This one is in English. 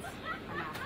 points